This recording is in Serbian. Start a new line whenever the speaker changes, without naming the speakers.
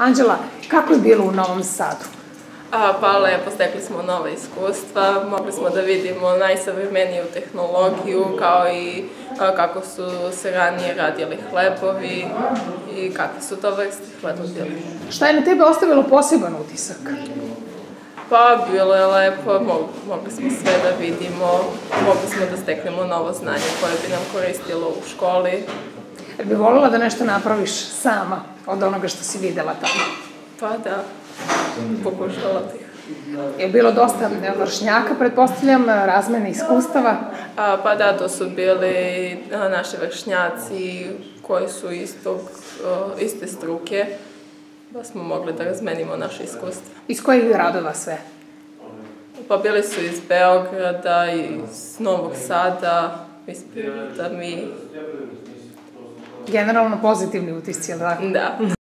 Anđela, kako je bilo u Novom Sadu?
A, pa lepo, stekli smo nova iskustva, mogli smo da vidimo najsavremeniju tehnologiju, kao i a, kako su se ranije radili hlebovi i kakve su to vrste hleba bili.
Šta je na tebe ostavilo poseban utisak?
Pa, bilo je lepo, mogli smo sve da vidimo, mogli smo da steknemo novo znanje koje bi nam koristilo u školi.
Jer bi volila da nešto napraviš sama od onoga što si videla tamo?
Pa da, pokušala bih.
Je bilo dosta vršnjaka, pretpostavljam, razmene iskustava?
A, pa da, to su bili naši vršnjaci koji su istog, iste struke, da smo mogli da razmenimo naše iskustva.
Iz kojih gradova sve?
Pa bili su iz Beograda, iz Novog Sada, iz Pirota, mi...
Generalno pozitivni utisci, ali tako?
Da.